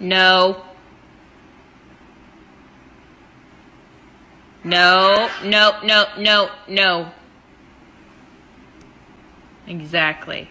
No. No, no, no, no, no. Exactly.